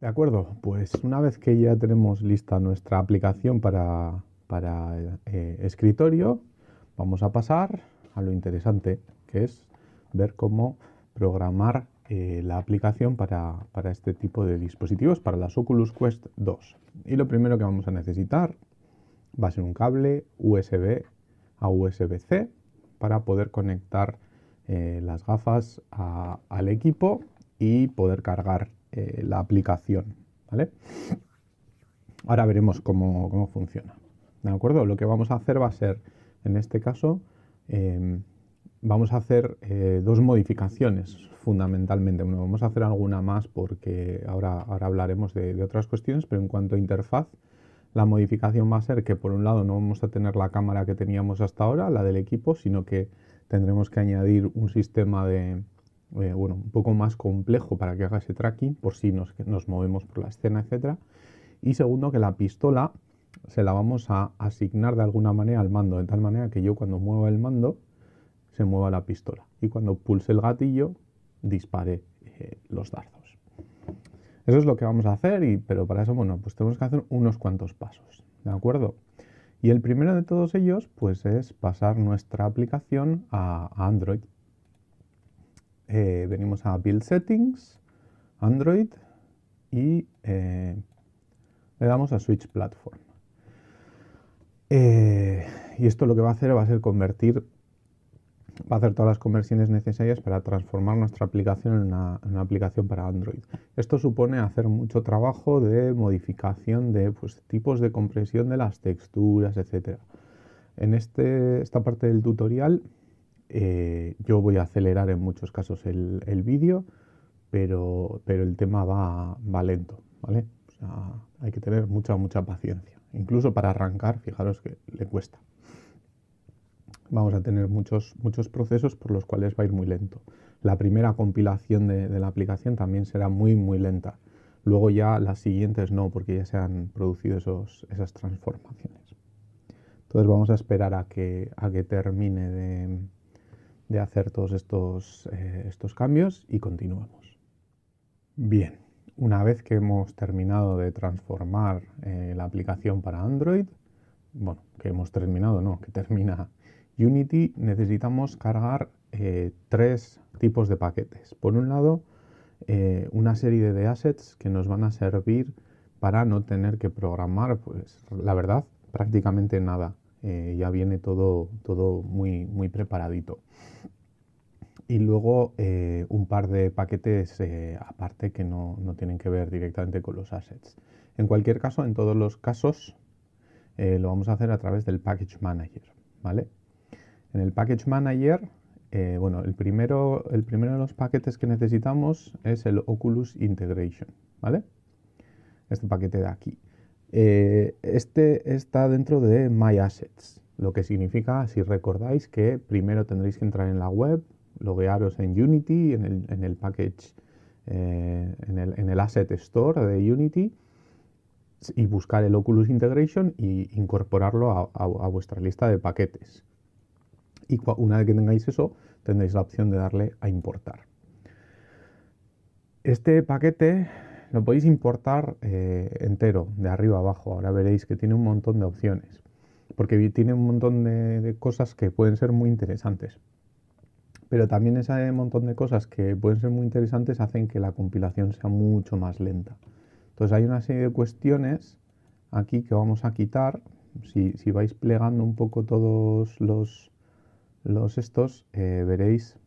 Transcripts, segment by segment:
De acuerdo, pues una vez que ya tenemos lista nuestra aplicación para, eh, escritorio, vamos a pasar a lo interesante, que es ver cómo programar eh, la aplicación para, para, este tipo de dispositivos, para las Oculus Quest 2. Y lo primero que vamos a necesitar va a ser un cable USB a USB-C para poder conectar eh, las gafas al equipo y poder cargar eh, la aplicación. ¿vale? Ahora veremos cómo, funciona. ¿De acuerdo? Lo que vamos a hacer va a ser, en este caso, em, vamos a hacer eh, dos modificaciones fundamentalmente. Bueno, vamos a hacer alguna más porque ahora, ahora hablaremos de, de, otras cuestiones, pero en cuanto a interfaz, la modificación va a ser que por un lado no vamos a tener la cámara que teníamos hasta ahora, la del equipo, sino que tendremos que añadir un sistema de, eh, bueno, un poco más complejo para que haga ese tracking por si nos, nos movemos por la escena, etc. Y segundo, que la pistola se la vamos a asignar de alguna manera al mando, de tal manera que yo cuando mueva el mando se mueva la pistola y cuando pulse el gatillo dispare eh, los dardos. Eso es lo que vamos a hacer, y, pero para eso, bueno, pues tenemos que hacer unos cuantos pasos, ¿de acuerdo? Y el primero de todos ellos, pues es pasar nuestra aplicación a Android. Eh, venimos a Build Settings, Android y eh, le damos a Switch Platform. Eh, y esto lo que va a hacer va a ser convertir, va a hacer todas las conversiones necesarias para transformar nuestra aplicación en una, aplicación para Android. Esto supone hacer mucho trabajo de modificación de pues, tipos de compresión de las texturas, etc. En este, esta parte del tutorial eh, yo voy a acelerar en muchos casos el, vídeo, pero, pero, el tema va, va lento, ¿vale? hay que tener mucha, mucha paciencia. Incluso para arrancar, fijaros que le cuesta. Vamos a tener muchos, muchos procesos por los cuales va a ir muy lento. La primera compilación de, de la aplicación también será muy, muy lenta. Luego ya las siguientes no, porque ya se han producido esos, esas transformaciones. Entonces vamos a esperar a que, a que termine de, de hacer todos estos, eh, estos cambios y continuamos. Bien, una vez que hemos terminado de transformar eh, la aplicación para Android, bueno, que hemos terminado, no, que termina Unity, necesitamos cargar eh, tres tipos de paquetes. Por un lado, una serie de assets que nos van a servir para no tener que programar, pues la verdad, prácticamente nada. Eh, ya viene todo, todo muy, muy preparadito. Y luego eh, un par de paquetes eh, aparte que no, no, tienen que ver directamente con los assets. En cualquier caso, en todos los casos, lo vamos a hacer a través del Package Manager. ¿vale? En el Package Manager, bueno, el primero, el primero de los paquetes que necesitamos es el Oculus Integration. ¿vale? Este paquete de aquí. Eh, este está dentro de My Assets, lo que significa, si recordáis, que primero tendréis que entrar en la web, loguearos en Unity, en el, package, eh, en, el, Asset Store de Unity y buscar el Oculus Integration y incorporarlo a, vuestra lista de paquetes. Y una vez que tengáis eso, tendréis la opción de darle a importar. Este paquete lo podéis importar eh, entero, de arriba abajo. Ahora veréis que tiene un montón de opciones, porque tiene un montón de, cosas que pueden ser muy interesantes. Pero también ese montón de cosas que pueden ser muy interesantes hacen que la compilación sea mucho más lenta. Entonces hay una serie de cuestiones aquí que vamos a quitar. Si, vais plegando un poco todos los, los estos, eh, veréis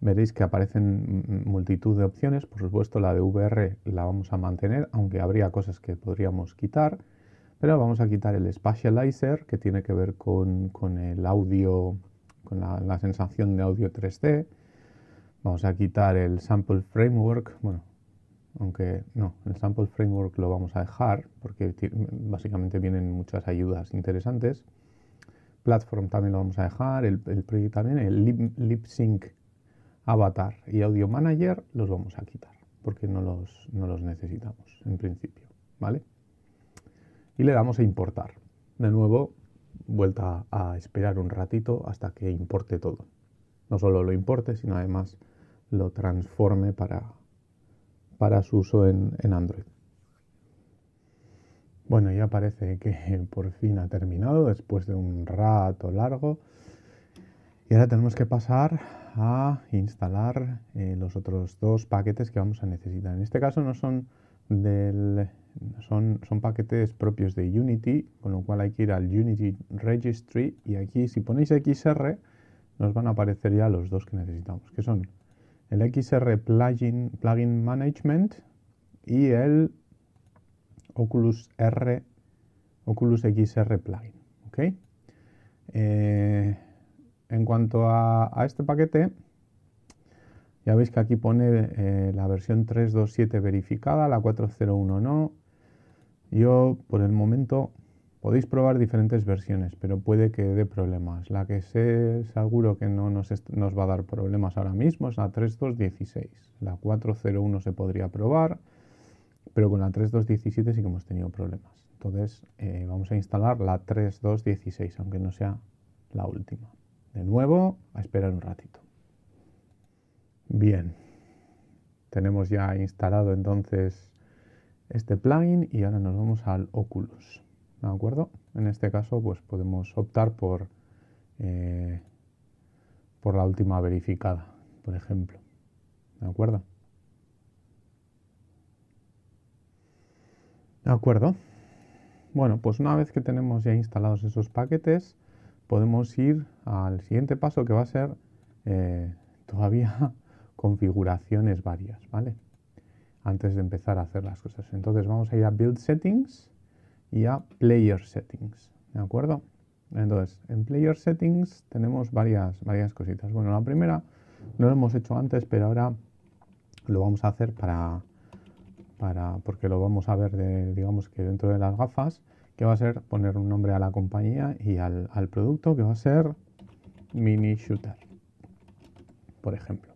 veréis que aparecen multitud de opciones. Por supuesto, la de VR la vamos a mantener, aunque habría cosas que podríamos quitar. Pero vamos a quitar el Spatializer, que tiene que ver con, el audio, con la, sensación de audio 3D. Vamos a quitar el Sample Framework. Bueno, aunque no, el Sample Framework lo vamos a dejar, porque básicamente vienen muchas ayudas interesantes. Platform también lo vamos a dejar, el, proyecto también, el Lip, Sync Avatar y Audio Manager los vamos a quitar porque no los, no los necesitamos en principio, ¿vale? Y le damos a importar. De nuevo, vuelta a esperar un ratito hasta que importe todo. No solo lo importe, sino además lo transforme para, para su uso en, Android. Bueno, ya parece que por fin ha terminado después de un rato largo. Y ahora tenemos que pasar a instalar eh, los otros dos paquetes que vamos a necesitar. En este caso no son del son, son paquetes propios de Unity, con lo cual hay que ir al Unity Registry y aquí si ponéis XR nos van a aparecer ya los dos que necesitamos, que son el XR Plugin, plugin Management y el Oculus R, Oculus XR Plugin. ¿okay? Eh, en cuanto a, este paquete, ya veis que aquí pone eh, la versión 327 verificada, la 401 no. Yo por el momento podéis probar diferentes versiones, pero puede que dé problemas. La que sé seguro que no nos, nos va a dar problemas ahora mismo es la 3216. La 401 se podría probar, pero con la 3217 sí que hemos tenido problemas. Entonces eh, vamos a instalar la 3216, aunque no sea la última. De nuevo, a esperar un ratito. Bien, tenemos ya instalado entonces este plugin y ahora nos vamos al Oculus. ¿De acuerdo? En este caso, pues podemos optar por, eh, por la última verificada, por ejemplo. ¿De acuerdo? ¿De acuerdo? Bueno, pues una vez que tenemos ya instalados esos paquetes, podemos ir al siguiente paso que va a ser eh, todavía configuraciones varias, ¿vale? Antes de empezar a hacer las cosas. Entonces vamos a ir a Build Settings y a Player Settings, ¿de acuerdo? Entonces, en Player Settings tenemos varias, varias cositas. Bueno, la primera no lo hemos hecho antes, pero ahora lo vamos a hacer para, para porque lo vamos a ver, de, digamos que dentro de las gafas, que va a ser poner un nombre a la compañía y al, producto, que va a ser Mini Shooter, por ejemplo.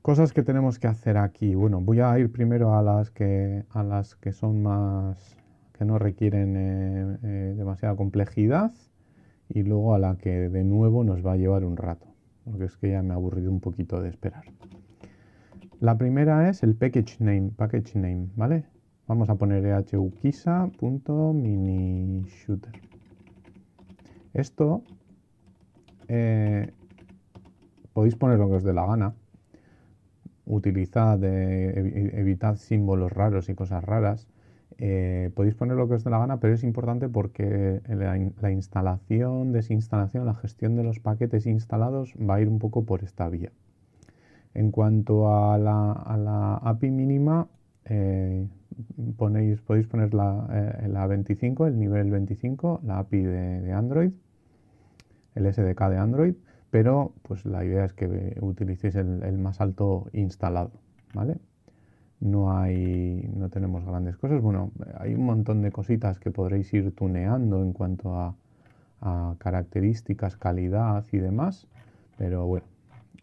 Cosas que tenemos que hacer aquí. Bueno, voy a ir primero a las que, a las que son más, que no requieren eh, eh, demasiada complejidad y luego a la que de nuevo nos va a llevar un rato, porque es que ya me ha aburrido un poquito de esperar. La primera es el package name, package name, ¿vale? Vamos a poner ehukisa.minishooter. Esto eh, podéis poner lo que os dé la gana utilizad, evitad símbolos raros y cosas raras. Eh, podéis poner lo que os dé la gana, pero es importante porque la, instalación, desinstalación, la gestión de los paquetes instalados va a ir un poco por esta vía. En cuanto a la, API mínima, eh, ponéis, podéis poner la, eh, la, 25, el nivel 25, la API de, de Android, el SDK de Android pero pues la idea es que utilicéis el, más alto instalado, ¿vale? No hay, no tenemos grandes cosas. Bueno, hay un montón de cositas que podréis ir tuneando en cuanto a, características, calidad y demás, pero bueno,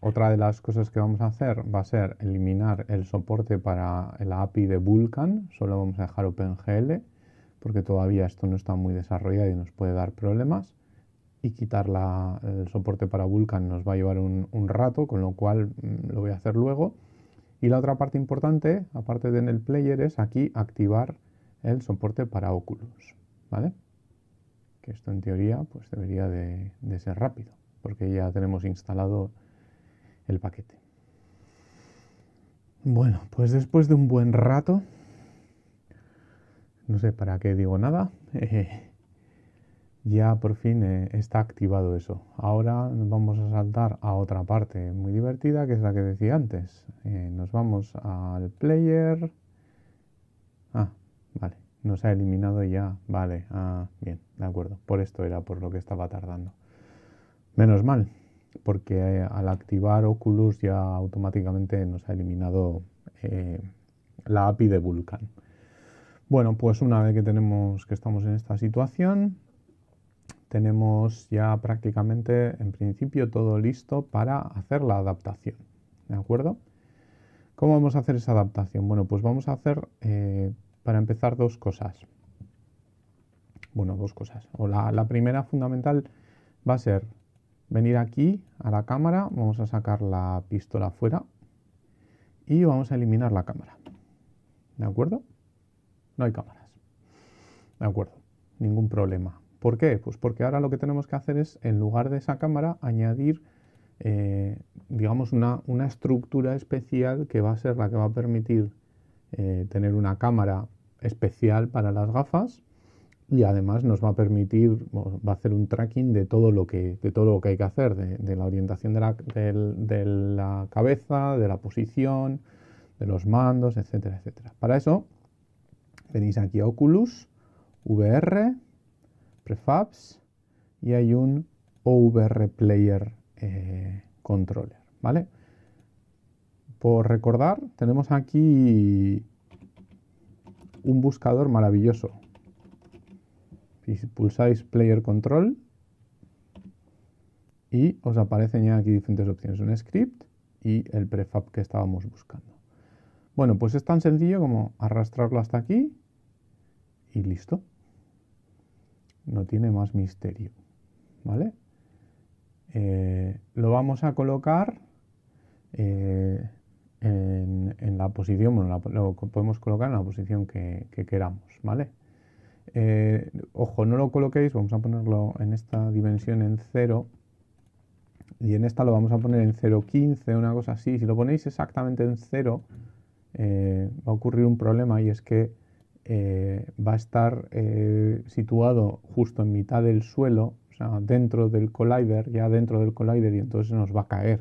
otra de las cosas que vamos a hacer va a ser eliminar el soporte para la API de Vulkan, solo vamos a dejar OpenGL porque todavía esto no está muy desarrollado y nos puede dar problemas y quitar el soporte para Vulkan nos va a llevar un, rato, con lo cual mm, lo voy a hacer luego. Y la otra parte importante, aparte de en el player, es aquí activar el soporte para Oculus, ¿vale? Que esto en teoría pues debería de, de ser rápido, porque ya tenemos instalado el paquete. Bueno, pues después de un buen rato, no sé para qué digo nada, ya por fin eh, está activado eso. Ahora vamos a saltar a otra parte muy divertida que es la que decía antes. Eh, nos vamos al player. Ah, vale. Nos ha eliminado ya. Vale. Ah, bien, de acuerdo. Por esto era por lo que estaba tardando. Menos mal, porque eh, al activar Oculus ya automáticamente nos ha eliminado la API de Vulkan. Bueno, pues una vez que tenemos que estamos en esta situación, tenemos ya prácticamente en principio todo listo para hacer la adaptación. ¿De acuerdo? ¿Cómo vamos a hacer esa adaptación? Bueno, pues vamos a hacer eh, para empezar dos cosas. Bueno, dos cosas. O la primera fundamental va a ser venir aquí a la cámara, vamos a sacar la pistola fuera y vamos a eliminar la cámara. ¿De acuerdo? No hay cámaras. De acuerdo, ningún problema. ¿Por qué? Pues porque ahora lo que tenemos que hacer es, en lugar de esa cámara, añadir, eh, digamos, una, estructura especial que va a ser la que va a permitir eh, tener una cámara especial para las gafas y además nos va a permitir, va a hacer un tracking de todo lo que, de todo lo que hay que hacer, de, la orientación de la, de la, cabeza, de la posición, de los mandos, etcétera, etcétera. Para eso venís aquí a Oculus, VR, Prefabs y hay un OVR Player eh, Controller, ¿vale? Por recordar, tenemos aquí un buscador maravilloso pulsáis Player Control y os aparecen ya aquí diferentes opciones, un script y el prefab que estábamos buscando. Bueno, pues es tan sencillo como arrastrarlo hasta aquí y listo. No tiene más misterio, ¿vale? Eh, lo vamos a colocar eh, en, la posición, bueno, lo podemos colocar en la posición que, que queramos, ¿vale? Eh, ojo, no lo coloquéis, vamos a ponerlo en esta dimensión en 0 y en esta lo vamos a poner en 0.15, una cosa así. Si lo ponéis exactamente en 0, eh, va a ocurrir un problema y es que eh, va a estar situado justo en mitad del suelo, o sea, dentro del collider, ya dentro del collider y entonces nos va a caer.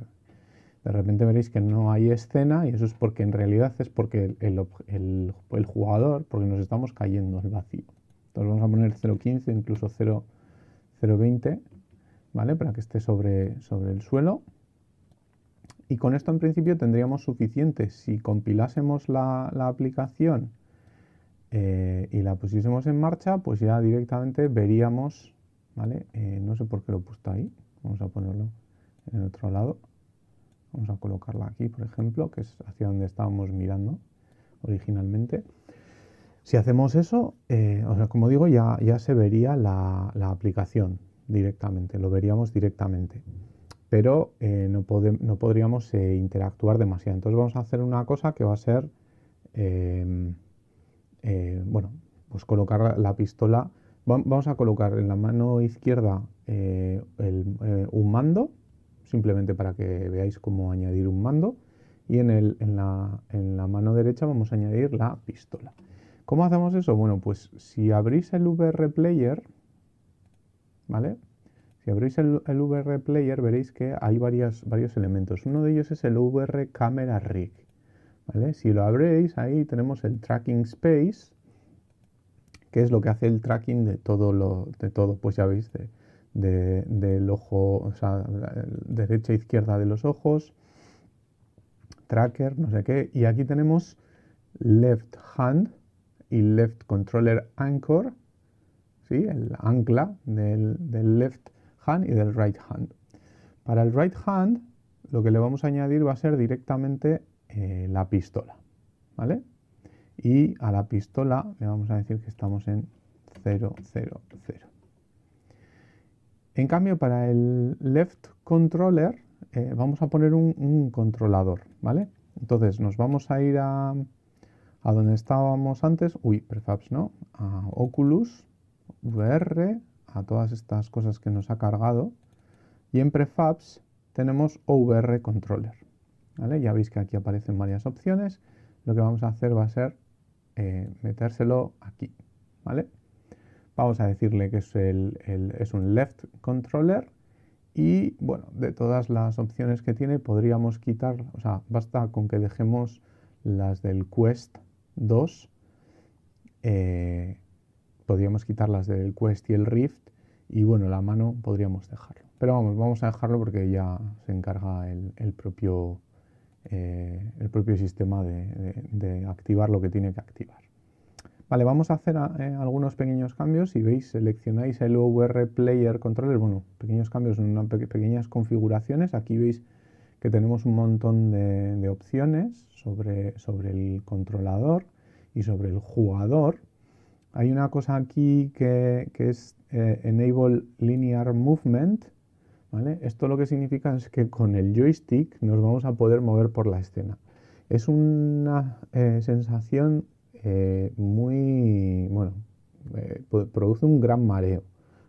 De repente veréis que no hay escena y eso es porque en realidad es porque el, el jugador, porque nos estamos cayendo al vacío vamos a poner 0.15, incluso 0.20, ¿vale? Para que esté sobre, sobre el suelo. Y con esto en principio tendríamos suficiente. Si compilásemos la, aplicación eh, y la pusiésemos en marcha, pues ya directamente veríamos, ¿vale? Eh, no sé por qué lo he puesto ahí. Vamos a ponerlo en el otro lado. Vamos a colocarla aquí, por ejemplo, que es hacia donde estábamos mirando originalmente. Si hacemos eso, eh, o sea, como digo, ya, ya se vería la, aplicación directamente, lo veríamos directamente. Pero eh, no, no, podríamos eh, interactuar demasiado. Entonces vamos a hacer una cosa que va a ser, em, bueno, pues colocar la pistola. Vamos a colocar en la mano izquierda un mando, simplemente para que veáis cómo añadir un mando. Y en, el, en, la, en la mano derecha vamos a añadir la pistola. ¿Cómo hacemos eso? Bueno, pues si abrís el VR Player, ¿vale? Si abrís el, VR Player veréis que hay varios elementos. Uno de ellos es el VR Camera Rig. ¿vale? Si lo abréis, ahí tenemos el Tracking Space, que es lo que hace el tracking de todo, lo, de todo pues ya veis, del ojo, o sea, derecha e izquierda de los ojos, tracker, no sé qué. Y aquí tenemos left hand, y left controller anchor, ¿sí? el ancla del, left hand y del right hand. Para el right hand lo que le vamos a añadir va a ser directamente eh, la pistola. ¿vale? Y a la pistola le vamos a decir que estamos en 0, 0, 0. En cambio, para el left controller eh, vamos a poner un, un, controlador, ¿vale? Entonces nos vamos a ir a, a donde estábamos antes, uy, prefabs no, a Oculus, VR, a todas estas cosas que nos ha cargado. Y en prefabs tenemos OVR Controller. ¿vale? Ya veis que aquí aparecen varias opciones. Lo que vamos a hacer va a ser eh, metérselo aquí. ¿vale? Vamos a decirle que es, es un left controller y bueno, de todas las opciones que tiene podríamos quitar, o sea, basta con que dejemos las del Quest 2, eh, podríamos quitar las del Quest y el Rift y bueno, la mano podríamos dejarlo. Pero vamos, vamos a dejarlo porque ya se encarga el, propio, eh, el propio sistema de, activar lo que tiene que activar. Vale, vamos a hacer eh, algunos pequeños cambios. Si veis, seleccionáis el OVR Player Controller, bueno, pequeños cambios en pequeñas configuraciones. Aquí veis que tenemos un montón de, opciones sobre, sobre, el controlador y sobre el jugador. Hay una cosa aquí que, es eh, Enable Linear Movement. ¿vale? Esto lo que significa es que con el joystick nos vamos a poder mover por la escena. Es una eh, sensación eh, muy, bueno, produce un gran mareo,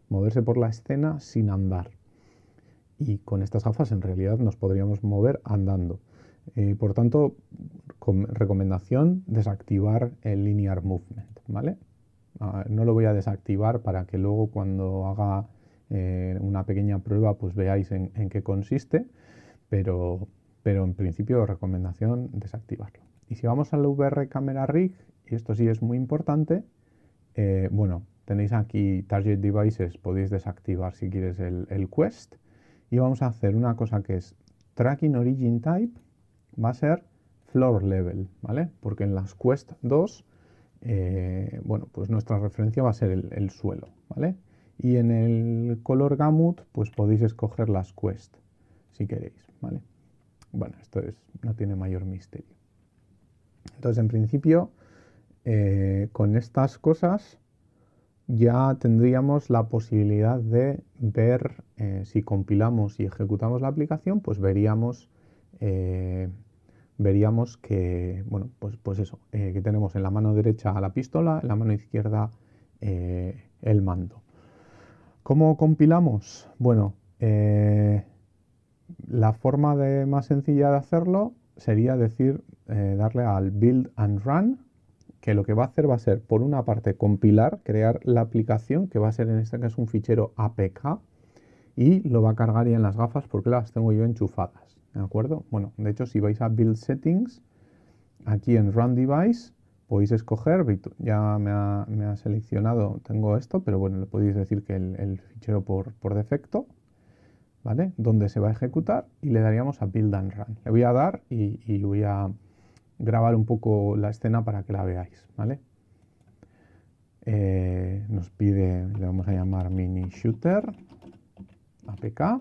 moverse por la escena sin andar. Y con estas gafas en realidad nos podríamos mover andando. por tanto, recomendación, desactivar el linear movement, ¿vale? Ah, no lo voy a desactivar para que luego cuando haga una pequeña prueba pues veáis en, en qué consiste, pero, pero en principio recomendación desactivarlo. Y si vamos al VR Camera Rig, y esto sí es muy importante, eh, bueno, tenéis aquí Target Devices, podéis desactivar si quieres el, Quest, y vamos a hacer una cosa que es Tracking Origin Type, va a ser Floor Level, ¿vale? Porque en las Quest 2, eh, bueno, pues nuestra referencia va a ser el, el, suelo, ¿vale? Y en el Color Gamut, pues podéis escoger las Quest, si queréis, ¿vale? Bueno, esto es, no tiene mayor misterio. Entonces, en principio, eh, con estas cosas ya tendríamos la posibilidad de ver eh, si compilamos y ejecutamos la aplicación, pues veríamos, eh, veríamos que, bueno, pues, pues eso, que tenemos en la mano derecha la pistola, en la mano izquierda el mando. ¿Cómo compilamos? Bueno, la forma de, más sencilla de hacerlo sería decir, eh, darle al build and run, que lo que va a hacer va a ser, por una parte, compilar, crear la aplicación, que va a ser en este caso un fichero APK, y lo va a cargar ya en las gafas porque las tengo yo enchufadas, ¿de acuerdo? Bueno, de hecho, si vais a Build Settings, aquí en Run Device, podéis escoger, ya me ha, seleccionado, tengo esto, pero bueno, le podéis decir que el, fichero por, por defecto, ¿vale? Donde se va a ejecutar y le daríamos a Build and Run. Le voy a dar y, voy a grabar un poco la escena para que la veáis, ¿vale? Eh, nos pide, le vamos a llamar mini shooter apk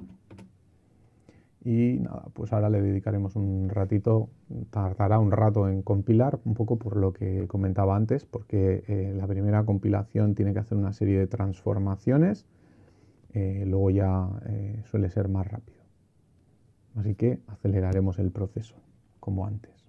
y nada, pues ahora le dedicaremos un ratito, tardará un rato en compilar, un poco por lo que comentaba antes, porque eh, la primera compilación tiene que hacer una serie de transformaciones eh, luego ya suele ser más rápido. Así que aceleraremos el proceso, como antes.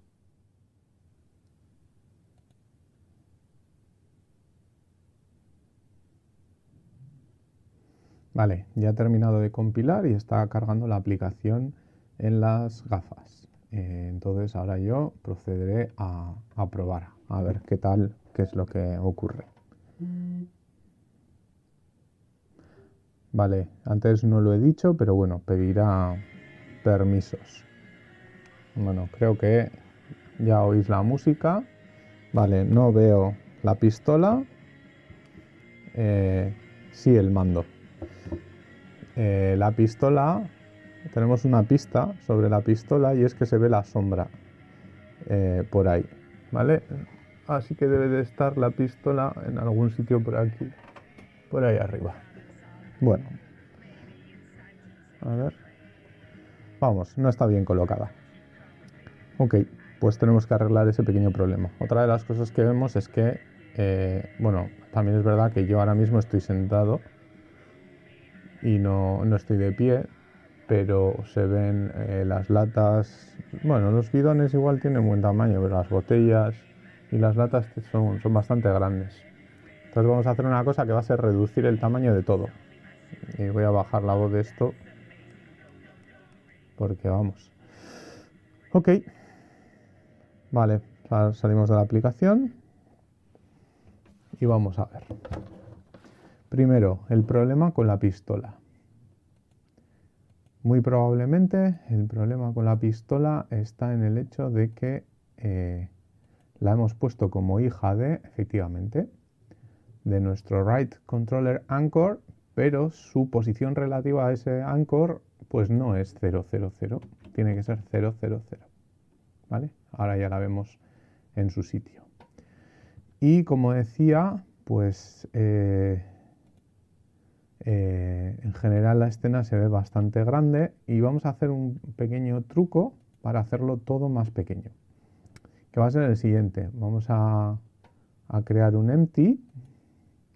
Vale, ya ha terminado de compilar y está cargando la aplicación en las gafas. Eh, entonces ahora yo procederé a, probar, a ver qué tal, qué es lo que ocurre. Vale, antes no lo he dicho, pero bueno, pedirá permisos. Bueno, creo que ya oís la música. Vale, no veo la pistola. Eh, sí, el mando. Eh, la pistola, tenemos una pista sobre la pistola y es que se ve la sombra eh, por ahí. ¿Vale? Así que debe de estar la pistola en algún sitio por aquí, por ahí arriba. Bueno. A ver. Vamos, no está bien colocada. Ok, pues tenemos que arreglar ese pequeño problema. Otra de las cosas que vemos es que, eh, bueno, también es verdad que yo ahora mismo estoy sentado y no, estoy de pie, pero se ven eh, las latas, bueno, los bidones igual tienen buen tamaño, pero las botellas y las latas son, son bastante grandes. Entonces vamos a hacer una cosa que va a ser reducir el tamaño de todo. Y voy a bajar la voz de esto porque vamos. Ok. Vale salimos de la aplicación y vamos a ver primero el problema con la pistola muy probablemente el problema con la pistola está en el hecho de que eh, la hemos puesto como hija de, efectivamente, de nuestro right controller anchor pero su posición relativa a ese anchor pues no es 000, tiene que ser 000, ¿vale? Ahora ya la vemos en su sitio. Y como decía, pues eh, eh, en general la escena se ve bastante grande y vamos a hacer un pequeño truco para hacerlo todo más pequeño. Que va a ser el siguiente. Vamos a, crear un empty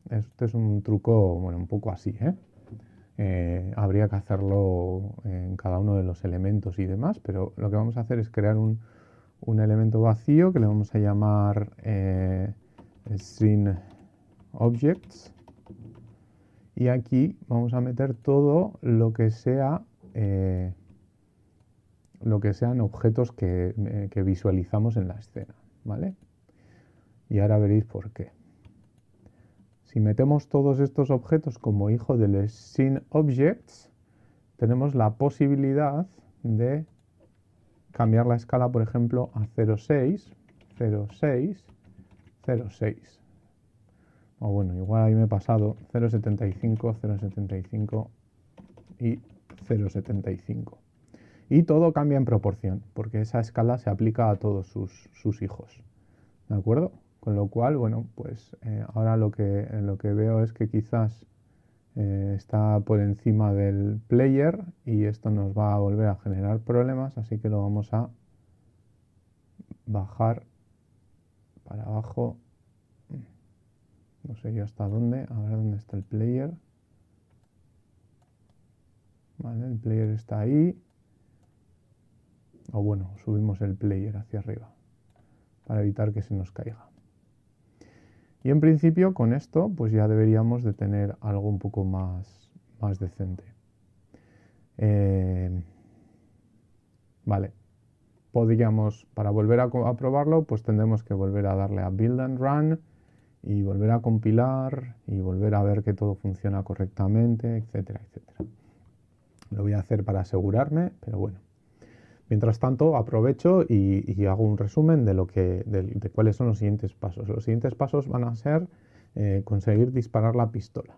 este es un truco, bueno, un poco así, ¿eh? ¿eh? habría que hacerlo en cada uno de los elementos y demás, pero lo que vamos a hacer es crear un, elemento vacío que le vamos a llamar eh, objects y aquí vamos a meter todo lo que sea eh, lo que sean objetos que, que, visualizamos en la escena ¿vale? y ahora veréis por qué si metemos todos estos objetos como hijo del string objects tenemos la posibilidad de cambiar la escala, por ejemplo, a 0,6, 0,6, 0,6. O bueno, igual ahí me he pasado 0,75, 0,75 y 0,75. Y todo cambia en proporción, porque esa escala se aplica a todos sus, sus hijos. ¿De acuerdo? Con lo cual, bueno, pues eh, ahora lo que, lo que veo es que quizás eh, está por encima del player y esto nos va a volver a generar problemas, así que lo vamos a bajar para abajo. No sé yo hasta dónde, a ver dónde está el player. Vale, el player está ahí. O bueno, subimos el player hacia arriba para evitar que se nos caiga. Y en principio con esto pues ya deberíamos de tener algo un poco más, más decente. Eh, vale, podríamos, para volver a, probarlo, pues tendremos que volver a darle a Build and Run y volver a compilar y volver a ver que todo funciona correctamente, etcétera, etcétera. Lo voy a hacer para asegurarme, pero bueno. Mientras tanto, aprovecho y, hago un resumen de, lo que, de, cuáles son los siguientes pasos. Los siguientes pasos van a ser eh, conseguir disparar la pistola.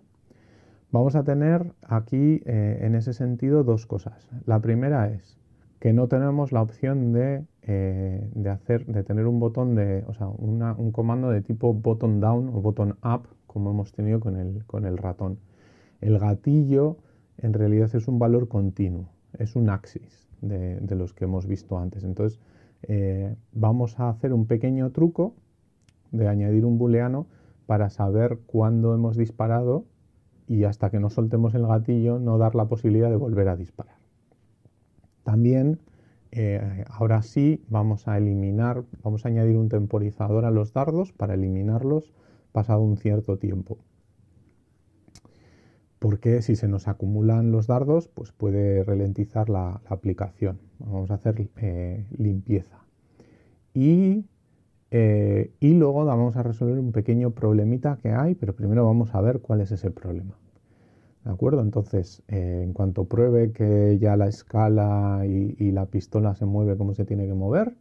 Vamos a tener aquí, eh, en ese sentido, dos cosas. La primera es que no tenemos la opción de, eh, hacer, de tener un botón de, o sea, un comando de tipo button down o button up, como hemos tenido con el, con el ratón. El gatillo en realidad es un valor continuo, es un axis de, los que hemos visto antes. Entonces, eh, vamos a hacer un pequeño truco de añadir un booleano para saber cuándo hemos disparado y hasta que no soltemos el gatillo no dar la posibilidad de volver a disparar. También, eh, ahora sí, vamos a eliminar, vamos a añadir un temporizador a los dardos para eliminarlos pasado un cierto tiempo porque si se nos acumulan los dardos, pues puede ralentizar la, aplicación. Vamos a hacer eh, limpieza. Y, eh, y, luego vamos a resolver un pequeño problemita que hay, pero primero vamos a ver cuál es ese problema. ¿De acuerdo? Entonces, eh, en cuanto pruebe que ya la escala y, la pistola se mueve como se tiene que mover,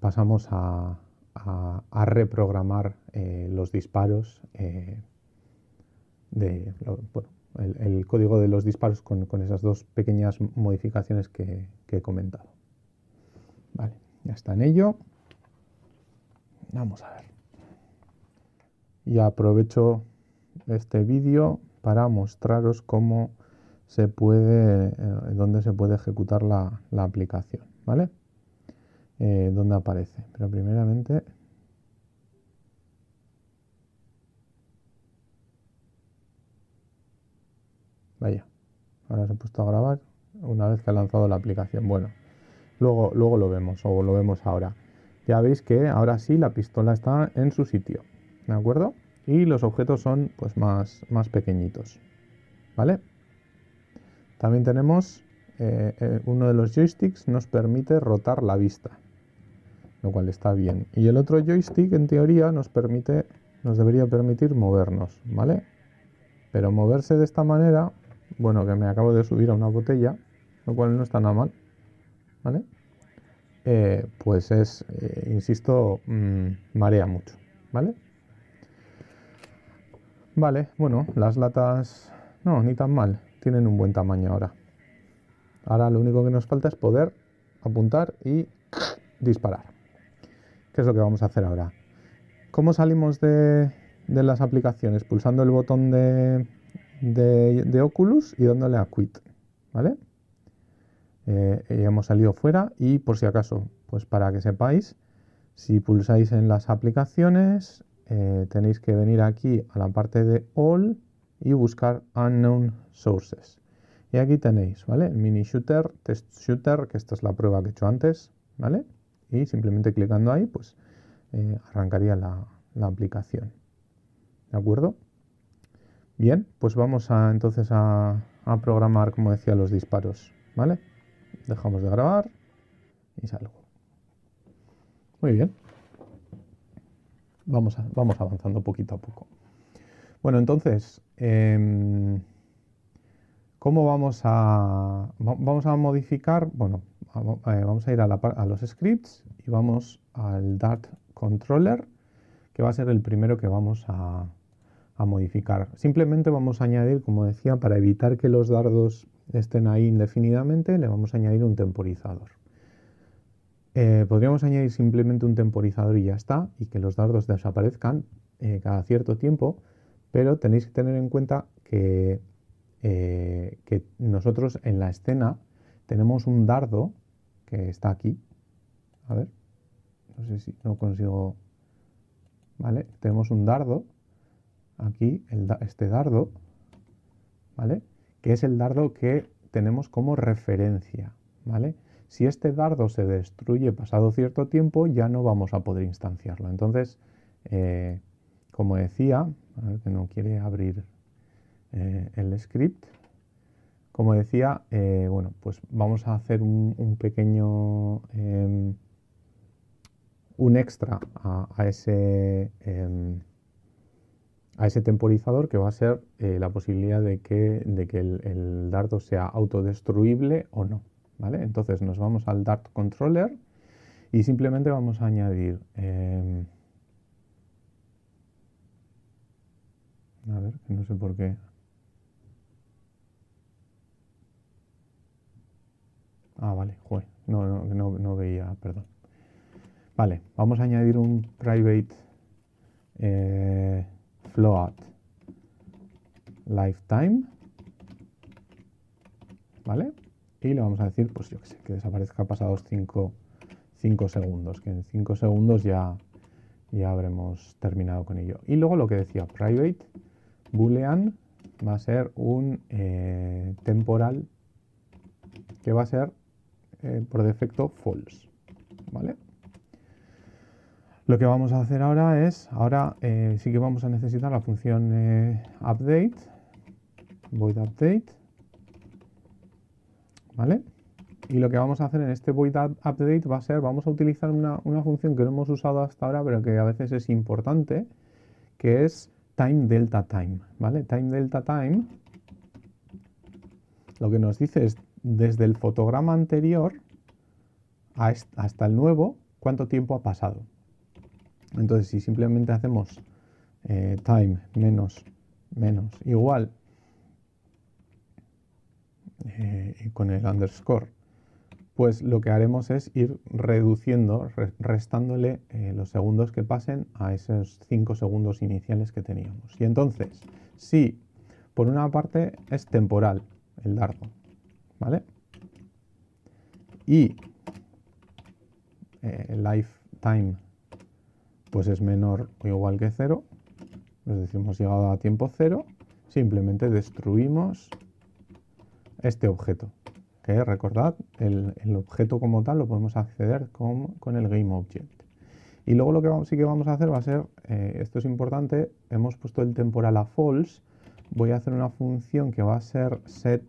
pasamos a, reprogramar los disparos de, el, código de los disparos con, esas dos pequeñas modificaciones que, he comentado. Vale, ya está en ello. Vamos a ver. Y aprovecho este vídeo para mostraros cómo se puede, eh, dónde se puede ejecutar la, aplicación, ¿vale? Eh, dónde aparece. Pero primeramente Vaya, ahora se ha puesto a grabar una vez que ha lanzado la aplicación. Bueno, luego, luego lo vemos o lo vemos ahora. Ya veis que ahora sí la pistola está en su sitio, ¿de acuerdo? Y los objetos son pues más, más pequeñitos, ¿vale? También tenemos eh, eh, uno de los joysticks nos permite rotar la vista, lo cual está bien. Y el otro joystick en teoría nos permite, nos debería permitir movernos, ¿vale? Pero moverse de esta manera bueno, que me acabo de subir a una botella, lo cual no está nada mal, ¿vale? Eh, pues es, insisto, mm, marea mucho, ¿vale? Vale, bueno, las latas, no, ni tan mal, tienen un buen tamaño ahora. Ahora lo único que nos falta es poder apuntar y disparar. ¿Qué es lo que vamos a hacer ahora? ¿Cómo salimos de, las aplicaciones? Pulsando el botón de, de, Oculus y dándole a Quit, ¿vale? Eh, hemos salido fuera y por si acaso, pues para que sepáis, si pulsáis en las aplicaciones, eh, tenéis que venir aquí a la parte de All y buscar Unknown Sources. Y aquí tenéis, ¿vale? Mini shooter, test shooter, que esta es la prueba que he hecho antes, ¿vale? y simplemente clicando ahí, pues eh, arrancaría la, aplicación. ¿De acuerdo? Bien, pues vamos a entonces a, programar, como decía, los disparos. ¿Vale? Dejamos de grabar y salgo. Muy bien. Vamos, avanzando poquito a poco. Bueno, entonces, em, ¿cómo vamos a, vamos a modificar? Bueno, eh, vamos a ir a, los scripts y vamos al Dart Controller, que va a ser el primero que vamos a, modificar. Simplemente vamos a añadir, como decía, para evitar que los dardos estén ahí indefinidamente, le vamos a añadir un temporizador. Eh, podríamos añadir simplemente un temporizador y ya está, y que los dardos desaparezcan eh, cada cierto tiempo, pero tenéis que tener en cuenta que, que nosotros en la escena tenemos un dardo que está aquí. A ver, no sé si no consigo. ¿Vale? Tenemos un dardo, aquí, este dardo, ¿vale? Que es el dardo que tenemos como referencia, ¿vale? Si este dardo se destruye pasado cierto tiempo, ya no vamos a poder instanciarlo. Entonces, eh, como decía, que no quiere abrir eh, el script, como decía, eh, bueno, pues vamos a hacer un, pequeño, em, un extra a, ese, em, a ese temporizador que va a ser la posibilidad de que, de que el, dardo sea autodestruible o no. ¿Vale? Entonces nos vamos al Dart Controller y simplemente vamos a añadir... Em, a ver, no sé por qué Ah, vale, joder, no, no, no, veía, perdón. Vale, vamos a añadir un private eh, float lifetime. ¿Vale? Y le vamos a decir, pues yo que sé, que desaparezca pasados 5 segundos, que en 5 segundos ya, ya habremos terminado con ello. Y luego lo que decía, private boolean va a ser un eh, temporal que va a ser eh, por defecto false. ¿vale? Lo que vamos a hacer ahora es, ahora eh, sí que vamos a necesitar la función update, void update, ¿vale? Y lo que vamos a hacer en este void update va a ser, vamos a utilizar una, una función que no hemos usado hasta ahora, pero que a veces es importante, que es time delta time, ¿vale? Time delta time lo que nos dice es desde el fotograma anterior hasta el nuevo, cuánto tiempo ha pasado. Entonces, si simplemente hacemos eh, time menos menos igual eh, con el underscore, pues lo que haremos es ir reduciendo, restándole eh, los segundos que pasen a esos 5 segundos iniciales que teníamos. Y entonces, si por una parte es temporal el dardo, ¿vale? Y eh, lifetime pues es menor o igual que cero, es decir, hemos llegado a tiempo cero, simplemente destruimos este objeto. Recordad, el, objeto como tal lo podemos acceder con, con el GameObject. Y luego lo que sí que vamos a hacer va a ser, eh, esto es importante, hemos puesto el temporal a false, voy a hacer una función que va a ser set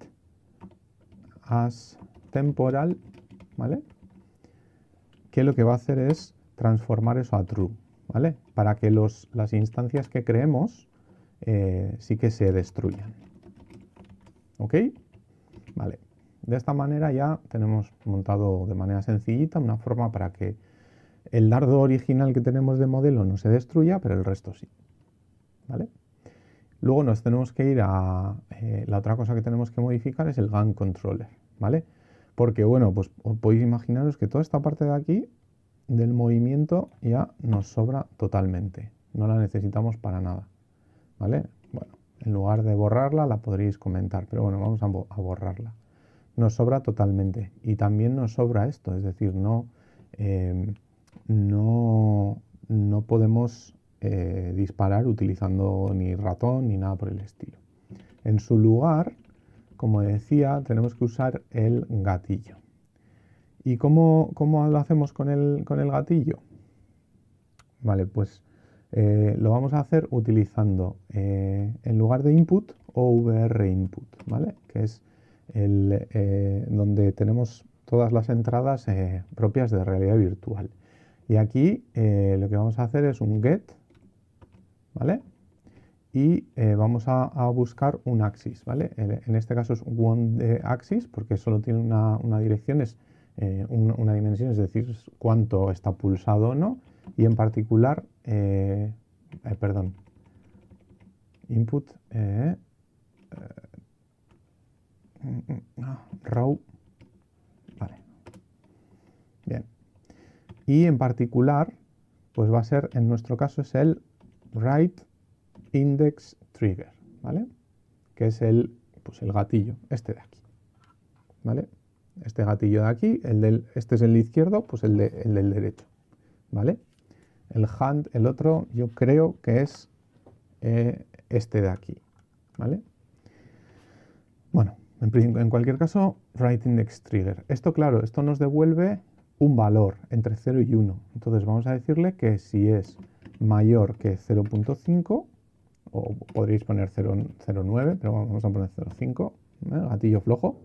as temporal, ¿vale? Que lo que va a hacer es transformar eso a true, ¿vale? Para que las instancias que creemos eh, sí que se destruyan. ¿Ok? Vale. De esta manera ya tenemos montado de manera sencillita una forma para que el dardo original que tenemos de modelo no se destruya, pero el resto sí. ¿Vale? Luego nos tenemos que ir a... Eh, la otra cosa que tenemos que modificar es el Gun Controller, ¿vale? Porque, bueno, pues podéis imaginaros que toda esta parte de aquí del movimiento ya nos sobra totalmente. No la necesitamos para nada, ¿vale? En lugar de borrarla la podréis comentar, pero bueno, vamos a, borrarla. Nos sobra totalmente. Y también nos sobra esto, es decir, no, eh, no, no podemos eh, disparar utilizando ni ratón ni nada por el estilo. En su lugar, como decía, tenemos que usar el gatillo. ¿y cómo, lo hacemos con el, con el gatillo? Vale, pues eh, lo vamos a hacer utilizando eh, en lugar de input OVR input, ¿vale? Que es el, eh, donde tenemos todas las entradas propias de realidad virtual. Y aquí lo que vamos a hacer es un get, ¿vale? Y vamos a, buscar un axis, ¿vale? En, este caso es one axis porque solo tiene una, una dirección, es una dimensión, es decir, cuánto está pulsado o no y en particular, eh, eh, perdón, input, eh, mm, mm, ah, row, vale, bien, y en particular, pues va a ser, en nuestro caso es el write index trigger, ¿vale? Que es el, pues el gatillo, este de aquí, ¿vale? Este gatillo de aquí, el del, este es el izquierdo, pues el del derecho, ¿vale? El hand, el otro, yo creo que es eh, este de aquí. ¿Vale? Bueno, en, en, cualquier caso, write index trigger. Esto, claro, esto nos devuelve un valor entre 0 y 1. Entonces vamos a decirle que si es mayor que 0.5, o podréis poner 0.9, pero vamos a poner 0.5, ¿eh? gatillo flojo,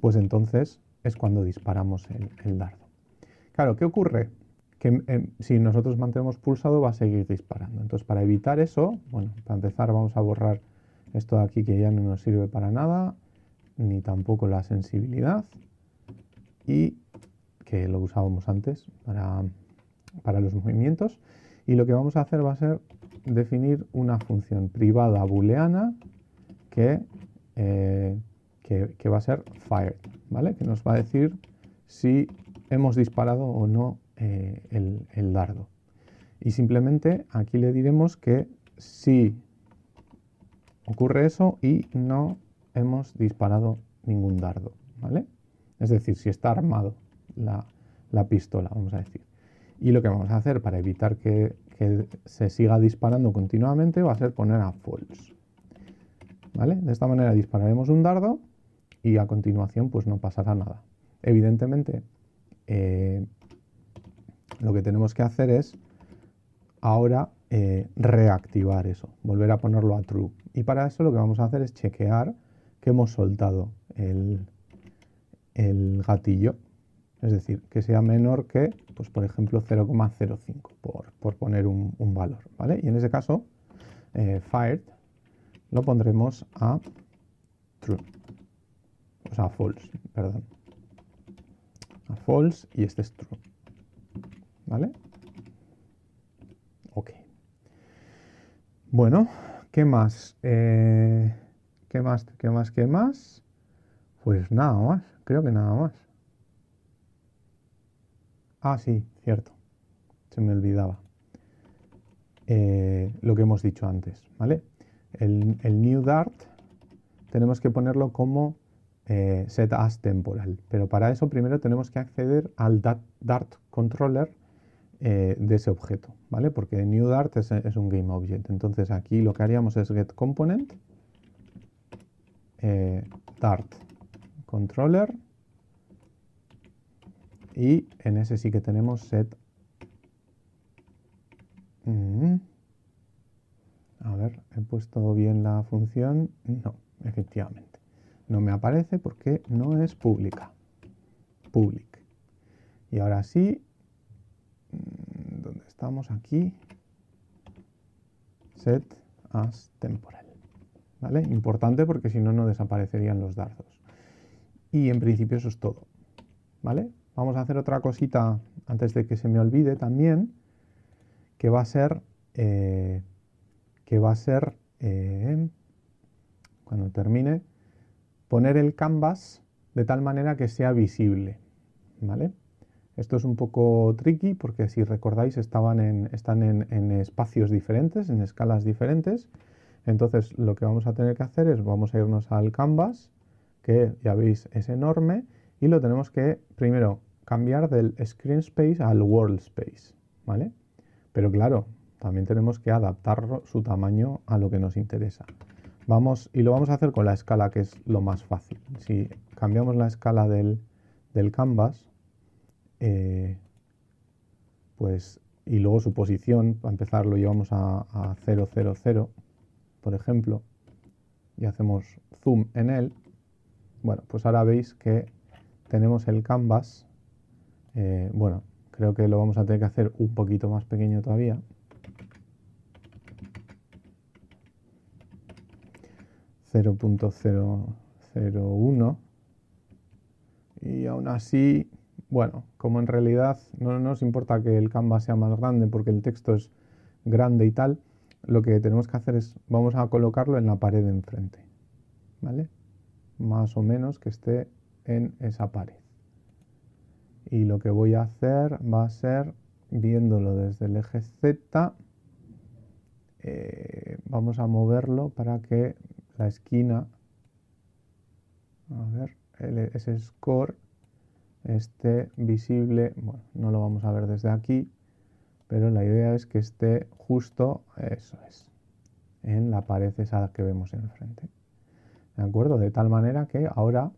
pues entonces es cuando disparamos el, el dardo. Claro, ¿qué ocurre? Que em, si nosotros mantenemos pulsado va a seguir disparando. Entonces para evitar eso, bueno, para empezar vamos a borrar esto de aquí que ya no nos sirve para nada, ni tampoco la sensibilidad y que lo usábamos antes para, para los movimientos. Y lo que vamos a hacer va a ser definir una función privada booleana que, eh, que, que va a ser fired, ¿vale? Que nos va a decir si hemos disparado o no eh, el, dardo. Y simplemente aquí le diremos que si ocurre eso y no hemos disparado ningún dardo, ¿vale? Es decir, si está armado la, pistola, vamos a decir. Y lo que vamos a hacer para evitar que, se siga disparando continuamente va a ser poner a false. ¿Vale? De esta manera dispararemos un dardo y a continuación pues no pasará nada. Evidentemente, eh, lo que tenemos que hacer es ahora eh, reactivar eso, volver a ponerlo a true. Y para eso lo que vamos a hacer es chequear que hemos soltado el, gatillo, es decir, que sea menor que, pues por ejemplo, 0,05, por, poner un, valor, ¿vale? Y en ese caso, eh, fired lo pondremos a true, o sea, false, perdón, a false y este es true. ¿Vale? Ok. Bueno, ¿qué más? Eh, ¿Qué más? ¿Qué más? ¿Qué más? Pues nada más, creo que nada más. Ah, sí, cierto. Se me olvidaba. Eh, lo que hemos dicho antes, ¿vale? El, new Dart tenemos que ponerlo como eh, set as temporal, pero para eso primero tenemos que acceder al Dart controller eh, de ese objeto, ¿vale? Porque new dart es, un game object. Entonces aquí lo que haríamos es get component eh, dart controller y en ese sí que tenemos set mm. a ver, ¿he puesto bien la función? No, efectivamente. No me aparece porque no es pública. Public. Y ahora sí, estamos aquí, set as temporal. ¿Vale? Importante porque si no, no desaparecerían los dardos. Y en principio eso es todo. ¿Vale? Vamos a hacer otra cosita antes de que se me olvide también, que va a ser, eh, que va a ser, eh, cuando termine, poner el canvas de tal manera que sea visible. ¿Vale? Esto es un poco tricky porque si recordáis estaban en, están en, espacios diferentes, en escalas diferentes. Entonces lo que vamos a tener que hacer es vamos a irnos al canvas, que ya veis es enorme, y lo tenemos que primero cambiar del screen space al world space. ¿vale? Pero claro, también tenemos que adaptar su tamaño a lo que nos interesa. Vamos, y lo vamos a hacer con la escala que es lo más fácil. Si cambiamos la escala del, del canvas, eh, pues, y luego su posición, para empezar lo llevamos a, a 0, 0, 0, por ejemplo, y hacemos zoom en él, bueno, pues ahora veis que tenemos el canvas, eh, bueno, creo que lo vamos a tener que hacer un poquito más pequeño todavía. ...0.001... y aún así bueno, como en realidad no nos importa que el canvas sea más grande porque el texto es grande y tal, lo que tenemos que hacer es, vamos a colocarlo en la pared de enfrente, ¿vale? Más o menos que esté en esa pared. Y lo que voy a hacer va a ser, viéndolo desde el eje Z, eh, vamos a moverlo para que la esquina, a ver, ese score esté visible, bueno, no lo vamos a ver desde aquí, pero la idea es que esté justo, eso es, en la pared esa que vemos enfrente. ¿De acuerdo? De tal manera que ahora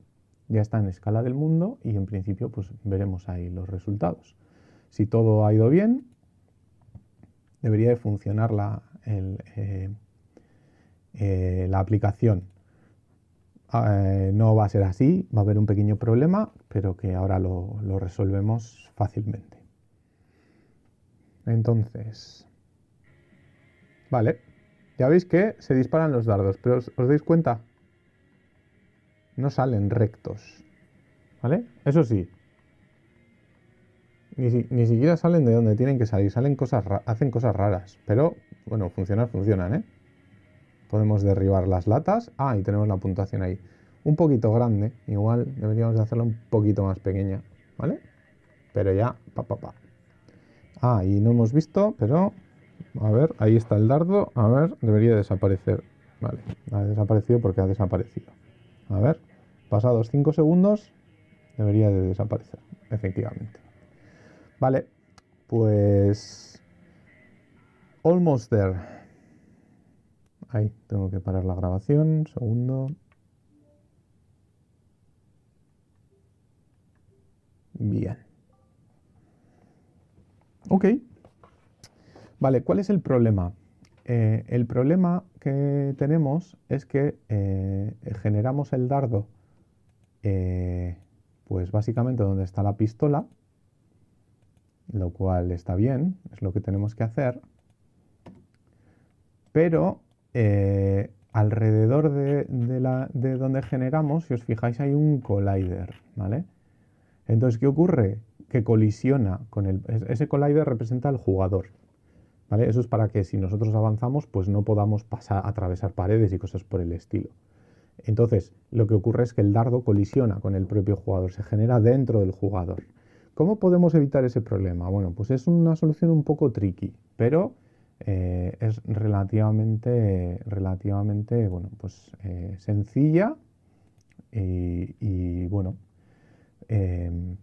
ya está en escala del mundo y en principio pues veremos ahí los resultados. Si todo ha ido bien, debería de funcionar la, eh, eh, la aplicación eh, no va a ser así, va a haber un pequeño problema, pero que ahora lo, resolvemos fácilmente. Entonces, vale, ya veis que se disparan los dardos, pero os, dais cuenta, no salen rectos, ¿vale? Eso sí, ni, ni, siquiera salen de donde tienen que salir, salen cosas, hacen cosas raras, pero bueno, funcionar funcionan, ¿eh? Podemos derribar las latas. Ah, y tenemos la puntuación ahí. Un poquito grande. Igual deberíamos de hacerla un poquito más pequeña. ¿Vale? Pero ya, pa, pa, pa. Ah, y no hemos visto, pero... A ver, ahí está el dardo. A ver, debería desaparecer. Vale, ha desaparecido porque ha desaparecido. A ver, pasados 5 segundos, debería de desaparecer, efectivamente. Vale, pues... Almost there. Ahí, tengo que parar la grabación. Segundo. Bien. Ok. Vale, ¿cuál es el problema? Eh, el problema que tenemos es que eh, generamos el dardo, eh, pues básicamente donde está la pistola, lo cual está bien, es lo que tenemos que hacer, pero eh, alrededor de, donde generamos, si os fijáis, hay un collider, ¿vale? Entonces, ¿qué ocurre? Que colisiona con el... Ese collider representa al jugador, ¿vale? Eso es para que si nosotros avanzamos, pues no podamos pasar, atravesar paredes y cosas por el estilo. Entonces, lo que ocurre es que el dardo colisiona con el propio jugador, se genera dentro del jugador. ¿Cómo podemos evitar ese problema? Bueno, pues es una solución un poco tricky, pero eh, es relativamente, relativamente bueno, pues, eh, sencilla y, bueno, em,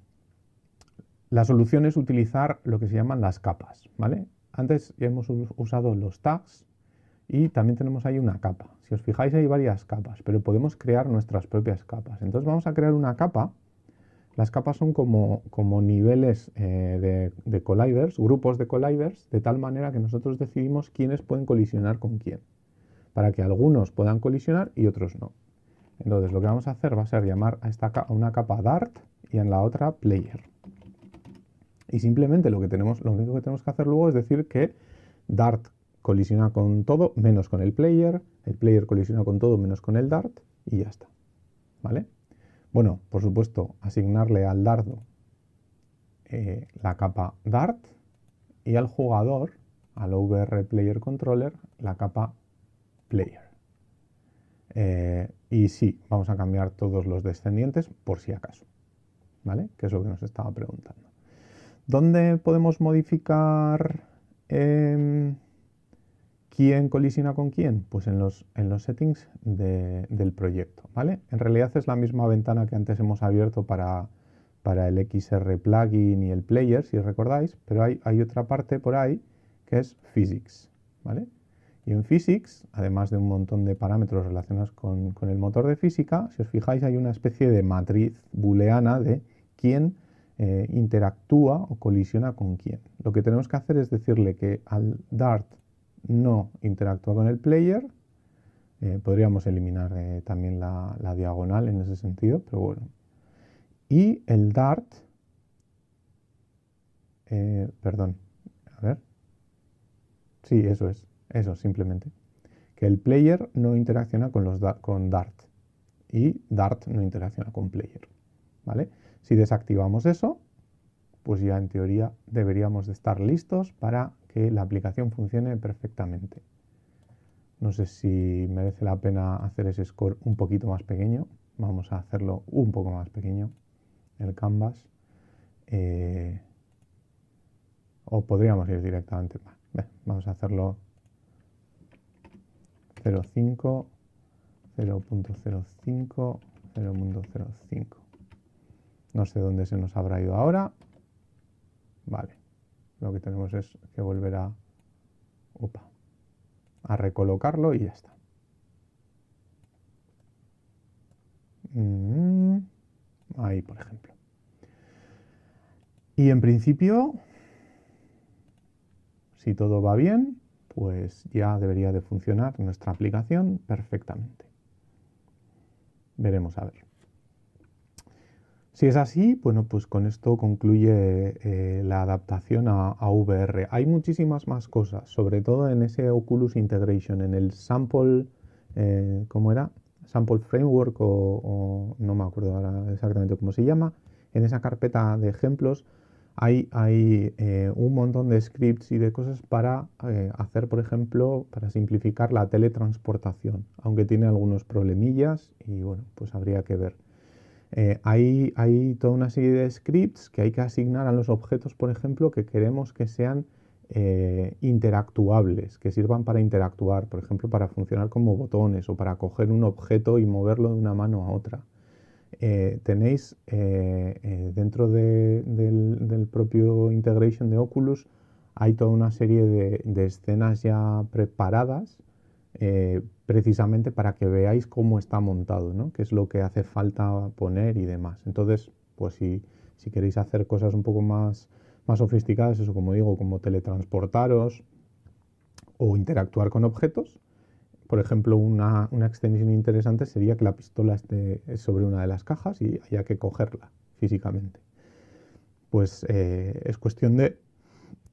la solución es utilizar lo que se llaman las capas, ¿vale? Antes ya hemos usado los tags y también tenemos ahí una capa. Si os fijáis hay varias capas, pero podemos crear nuestras propias capas. Entonces vamos a crear una capa las capas son como, niveles eh, de, colliders, grupos de colliders, de tal manera que nosotros decidimos quiénes pueden colisionar con quién, para que algunos puedan colisionar y otros no. Entonces lo que vamos a hacer va a ser llamar a, esta, a una capa Dart y en la otra Player. Y simplemente lo, que tenemos, lo único que tenemos que hacer luego es decir que Dart colisiona con todo menos con el Player, el Player colisiona con todo menos con el Dart y ya está. ¿Vale? Bueno, por supuesto, asignarle al dardo eh, la capa Dart y al jugador, al VR Player Controller, la capa Player. Eh, y sí, vamos a cambiar todos los descendientes por si acaso, ¿vale? Que es lo que nos estaba preguntando. ¿Dónde podemos modificar em, ¿Quién colisiona con quién? Pues en los, en los settings del proyecto, ¿vale? En realidad es la misma ventana que antes hemos abierto para, para el XR plugin y el player, si recordáis, pero hay, hay otra parte por ahí que es physics, ¿vale? Y en physics, además de un montón de parámetros relacionados con, con el motor de física, si os fijáis hay una especie de matriz booleana de quién eh, interactúa o colisiona con quién. Lo que tenemos que hacer es decirle que al Dart no interactúa con el player. Eh, podríamos eliminar eh, también la, diagonal en ese sentido, pero bueno. Y el Dart, perdón, a ver. Sí, eso es, eso simplemente. Que el player no interacciona con, los con Dart y Dart no interacciona con player. ¿Vale? Si desactivamos eso, pues ya en teoría deberíamos de estar listos para que la aplicación funcione perfectamente. No sé si merece la pena hacer ese score un poquito más pequeño. Vamos a hacerlo un poco más pequeño, el canvas. Eh, o podríamos ir directamente. Vamos a hacerlo 0.5, 0.05, 0.05. No sé dónde se nos habrá ido ahora. Vale. Lo que tenemos es que volver a, a recolocarlo y ya está. Mm, ahí, por ejemplo. Y en principio, si todo va bien, pues ya debería de funcionar nuestra aplicación perfectamente. Veremos a ver. Si es así, bueno, pues con esto concluye eh, la adaptación a, VR. Hay muchísimas más cosas, sobre todo en ese Oculus Integration, en el Sample, eh, ¿cómo era? Sample Framework o, no me acuerdo ahora exactamente cómo se llama. En esa carpeta de ejemplos hay, eh, un montón de scripts y de cosas para hacer, por ejemplo, para simplificar la teletransportación, aunque tiene algunos problemillas y bueno, pues habría que ver. Eh, hay, toda una serie de scripts que hay que asignar a los objetos, por ejemplo, que queremos que sean eh, interactuables, que sirvan para interactuar, por ejemplo, para funcionar como botones o para coger un objeto y moverlo de una mano a otra. Eh, tenéis dentro del, propio integration de Oculus, hay toda una serie de escenas ya preparadas eh, precisamente para que veáis cómo está montado, ¿no? qué es lo que hace falta poner y demás. Entonces, pues si, queréis hacer cosas un poco más, más sofisticadas, eso como digo, como teletransportaros o interactuar con objetos, por ejemplo, una, extensión interesante sería que la pistola esté sobre una de las cajas y haya que cogerla físicamente. Pues eh, es cuestión de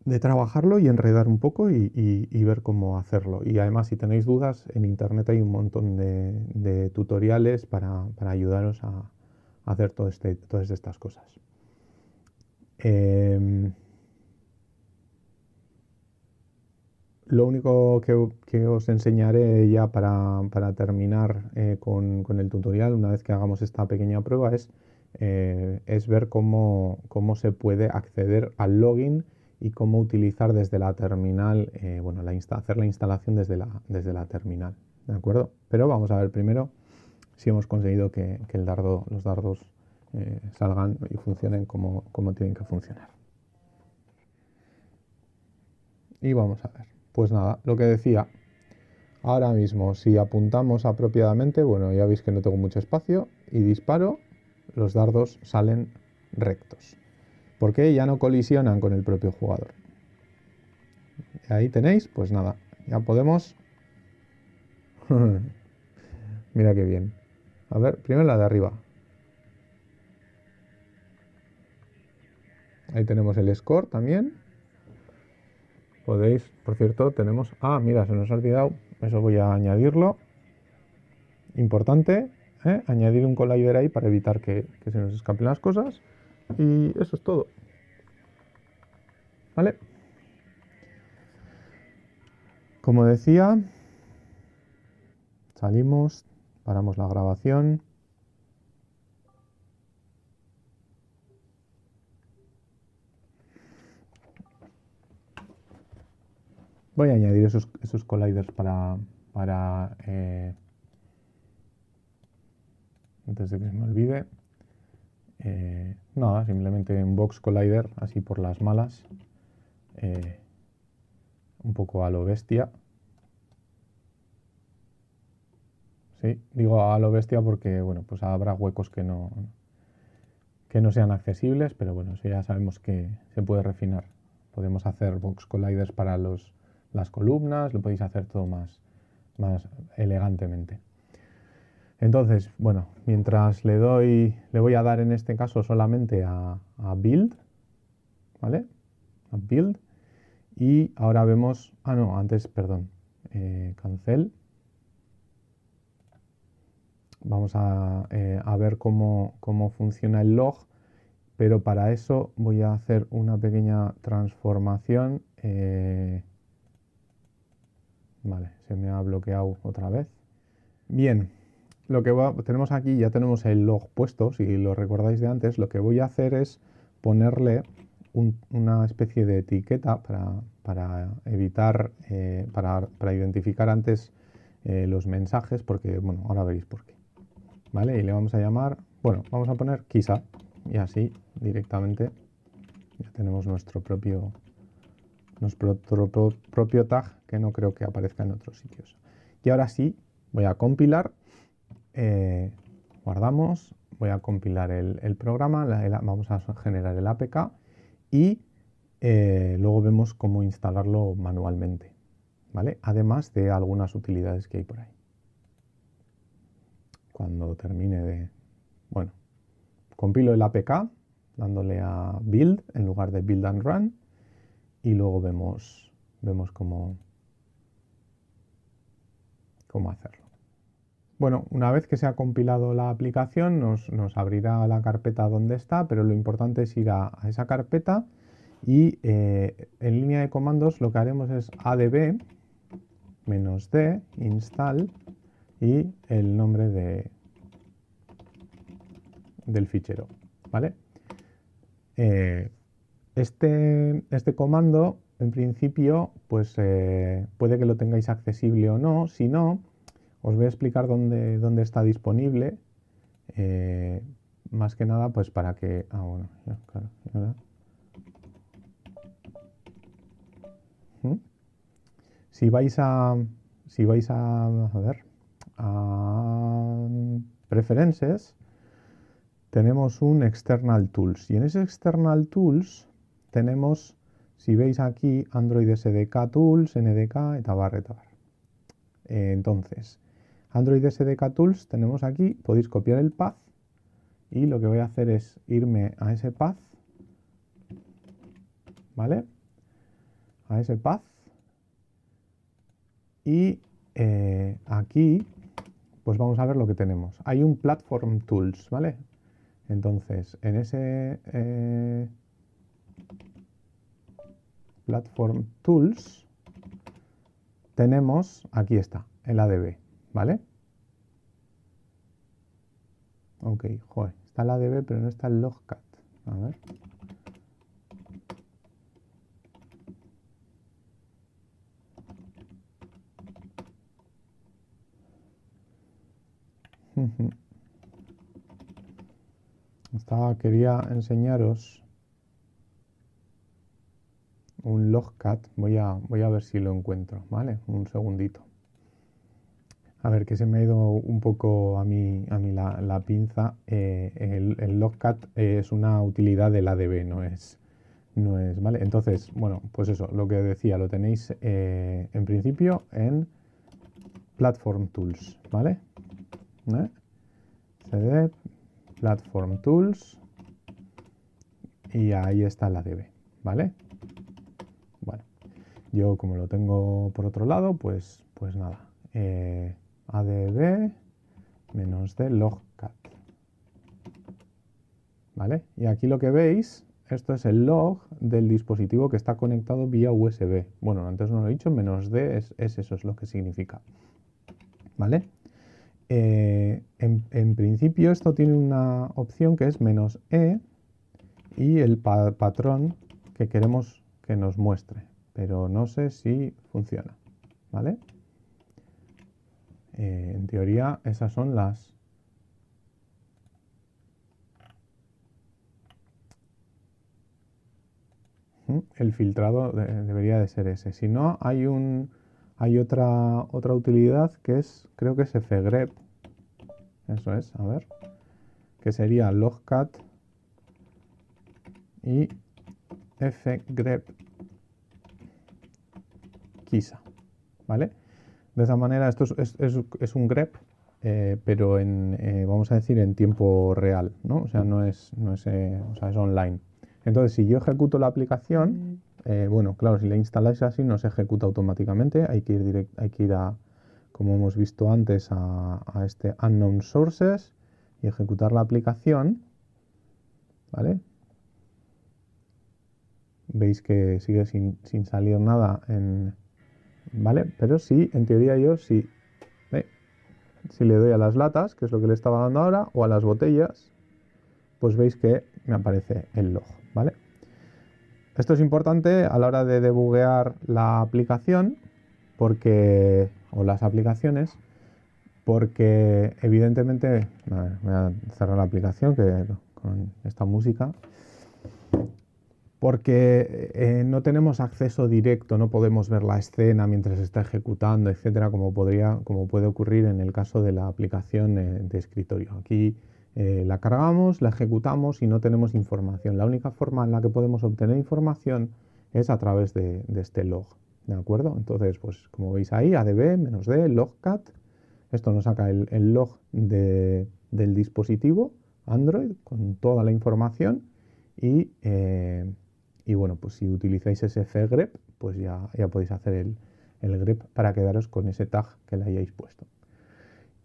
de trabajarlo y enredar un poco y, ver cómo hacerlo. Y además, si tenéis dudas, en internet hay un montón de, tutoriales para, ayudaros a, hacer este, todas estas cosas. Em, lo único que, os enseñaré ya para, terminar eh, con, el tutorial, una vez que hagamos esta pequeña prueba, es, eh, es ver cómo, cómo se puede acceder al login y cómo utilizar desde la terminal, eh, bueno, la hacer la instalación desde la, desde la terminal, ¿de acuerdo? Pero vamos a ver primero si hemos conseguido que, el dardo, los dardos eh, salgan y funcionen como, como tienen que funcionar. Y vamos a ver. Pues nada, lo que decía, ahora mismo si apuntamos apropiadamente, bueno, ya veis que no tengo mucho espacio, y disparo, los dardos salen rectos porque ya no colisionan con el propio jugador. ahí tenéis, pues nada, ya podemos... Mira qué bien. A ver, primero la de arriba. Ahí tenemos el score también. Podéis, por cierto, tenemos... Ah, mira, se nos ha olvidado. Eso voy a añadirlo. Importante, ¿eh? añadir un collider ahí para evitar que se nos escapen las cosas. Y eso es todo. ¿Vale? Como decía, salimos, paramos la grabación. Voy a añadir esos, esos colliders para, para eh, antes de que se me olvide. Eh, nada, simplemente un box collider, así por las malas. Eh, un poco a lo bestia. Sí, digo a lo bestia porque, bueno, pues habrá huecos que no, que no sean accesibles, pero bueno, ya sabemos que se puede refinar. Podemos hacer box colliders para los, las columnas, lo podéis hacer todo más, más elegantemente. Entonces, bueno, mientras le doy, le voy a dar en este caso solamente a, build, ¿vale? A build. Y ahora vemos, ah no, antes, perdón, eh, cancel. Vamos a, eh, ver cómo, funciona el log, pero para eso voy a hacer una pequeña transformación. Eh, vale, se me ha bloqueado otra vez. Bien, lo que tenemos aquí, ya tenemos el log puesto, si lo recordáis de antes, lo que voy a hacer es ponerle una especie de etiqueta para, evitar, eh, para, identificar antes los mensajes, porque, bueno, ahora veréis por qué. ¿vale? Y le vamos a llamar, bueno, vamos a poner Kisa y así directamente ya tenemos nuestro propio nuestro propio tag que no creo que aparezca en otros sitios. Y ahora sí, voy a compilar, eh, guardamos, voy a compilar el, programa, vamos a generar el APK y eh, luego vemos cómo instalarlo manualmente, ¿vale? Además de algunas utilidades que hay por ahí cuando termine de... Bueno, compilo el APK dándole a build en lugar de build and run y luego vemos, vemos cómo, cómo hacerlo. Bueno, una vez que se ha compilado la aplicación nos, abrirá la carpeta donde está, pero lo importante es ir a, esa carpeta y eh, en línea de comandos lo que haremos es adb "-d", install y el nombre de, del fichero. ¿vale? Eh, este, este, comando, en principio, pues eh, puede que lo tengáis accesible o no. Si no, os voy a explicar dónde, dónde está disponible. Eh, más que nada, pues para que... Ah, bueno, claro. Si vais a... Si vais a... A ver a preferences, tenemos un external tools y en ese external tools tenemos, si veis aquí, Android SDK tools, NDK, etabar, etabar. Eh, entonces, Android SDK tools tenemos aquí, podéis copiar el path y lo que voy a hacer es irme a ese path, ¿vale? A ese path y eh, aquí pues vamos a ver lo que tenemos. Hay un Platform Tools, ¿vale? Entonces, en ese eh, Platform Tools tenemos, aquí está, el ADB, ¿vale? Ok, joder, está el ADB pero no está el logcat. A ver. Estaba, quería enseñaros un logcat. Voy a, voy a ver si lo encuentro, ¿vale? Un segundito. A ver, que se me ha ido un poco a mí, a mí la, pinza. Eh, el, logcat es una utilidad del ADB, no es, no es, ¿vale? Entonces, bueno, pues eso, lo que decía, lo tenéis eh, en principio en Platform Tools, ¿vale? ¿Eh? CD, Platform Tools y ahí está la DB, ¿vale? Bueno, yo como lo tengo por otro lado, pues, pues nada, eh, adb menos de logcat, ¿vale? Y aquí lo que veis, esto es el log del dispositivo que está conectado vía USB. Bueno, antes no lo he dicho, menos d es, es eso, es lo que significa, ¿vale? Eh, en, principio esto tiene una opción que es menos E y el patrón que queremos que nos muestre, pero no sé si funciona, ¿vale? Eh, en teoría esas son las... El filtrado debería de ser ese. Si no, hay un hay otra, otra utilidad que es, creo que es fgrep. Eso es, a ver. Que sería logcat y fgrep kisa, ¿vale? De esa manera, esto es, un grep, eh, pero en, eh, vamos a decir, en tiempo real, ¿no? O sea, no es, no es, eh, o sea, es online. Entonces, si yo ejecuto la aplicación, bueno, claro, si la instaláis así no se ejecuta automáticamente, hay que ir, hay que ir a, como hemos visto antes, a, a este unknown sources y ejecutar la aplicación, ¿vale? Veis que sigue sin, sin salir nada en, ¿vale? Pero sí, en teoría yo sí, si le doy a las latas, que es lo que le estaba dando ahora, o a las botellas, pues veis que me aparece el log, ¿vale? Esto es importante a la hora de debuguear la aplicación, porque, o las aplicaciones, porque evidentemente, voy a cerrar la aplicación que con esta música, porque eh, no tenemos acceso directo, no podemos ver la escena mientras está ejecutando, etcétera, como, podría, como puede ocurrir en el caso de la aplicación eh, de escritorio. Aquí eh, la cargamos, la ejecutamos y no tenemos información. La única forma en la que podemos obtener información es a través de, este log. ¿De acuerdo? Entonces, pues como veis ahí, adb, d, logcat. Esto nos saca el, log del dispositivo Android con toda la información y y bueno, pues si utilizáis ese fgrep, pues ya, ya podéis hacer el, el grep para quedaros con ese tag que le hayáis puesto.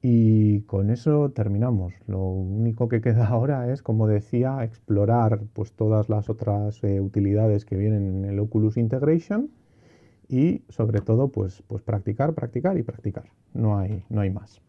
Y con eso terminamos. Lo único que queda ahora es, como decía, explorar pues, todas las otras eh, utilidades que vienen en el Oculus Integration y sobre todo pues, pues practicar, practicar y practicar. No hay, no hay más.